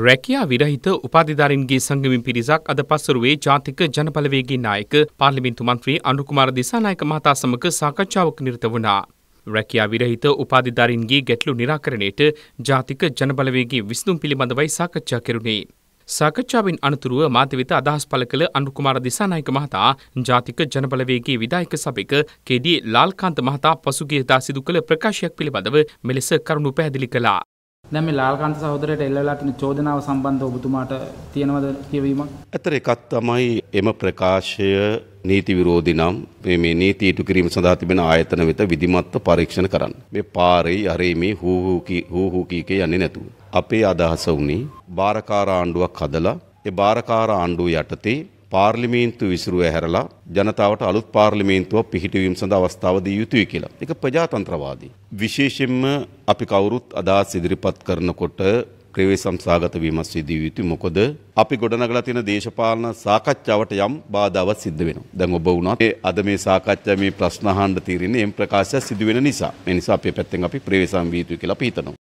රැකියා විරහිත උපාධිධාරින්ගේ සංගමින් පිරිසක් අද පසුරුවේ ජාතික ජනබලවේගේ නායක පාර්ලිමින්තු මන්ත්‍රී අනුකුමාර දිසානායක මහතා සමග සාකච්ඡාවක් නිරත වුණා. රැකියා විරහිත උපාධිධාරින්ගේ ගැටලු නිරාකරණයට ජාතික ජනබලවේගේ විසඳුම් පිළිබඳවයි සාකච්ඡා කෙරුණේ. සාකච්ඡාවෙන් අනතුරුව මාධ්‍ය වෙත අදහස් පළ කළ අනුකුමාර දිසානායක මහතා ජාතික ජනබලවේගේ විදායක සභික කෙඩි ලාල්කාන්ත මහතා පසුගියදා සිදු කළ ප්‍රකාශයක් පිළිබඳව මෙලෙස කරුණු පැහැදිලි කළා. දැන් මේ ලාල්කාන්ත සහෝදරයට එල්ලලා තියෙන චෝදනාව සම්බන්ධව ඔබතුමාට තියෙනවද කියවීමක්? ඇතර එකක් තමයි එම ප්‍රකාශය නීති විරෝධී නම් මේ මේ නීති ඉටු කිරීම සඳහා තිබෙන ආයතන වෙත විධිමත්ව පරීක්ෂණ කරන්න. මේ පාරේ අරේ මේ හූ හූ කී හූ හූ කීකේ යන්නේ නැතුව. අපේ අදහස වුණේ බාරකාර ආණ්ඩුවක් හදලා ඒ බාරකාර ආණ්ඩුව යටතේ පාර්ලිමේන්තු විසිරුව ඇහැරලා ජනතාවට අලුත් පාර්ලිමේන්තුවක් පිහිටවීම සඳහා අවස්ථාව දී යුතුයි කියලා. ඒක ප්‍රජාතන්ත්‍රවාදී. විශේෂයෙන්ම අපි කවුරුත් අදහස් ඉදිරිපත් කරනකොට ප්‍රවේශම් සාගත වීමක් සිදු යුතුයි. මොකද අපි ගොඩනගලා තියෙන දේශපාලන සාකච්ඡාවට යම් බාධාවක් සිද්ධ වෙනවා. දැන් ඔබ වුණත් අද මේ සාකච්ඡා මේ ප්‍රශ්න අහන්න తీරින්නේ එම් ප්‍රකාශය සිදු වෙන නිසා. ඒ නිසා අපේ පැත්තෙන් අපි ප්‍රවේශම් විය යුතුයි කියලා අපි හිතනවා.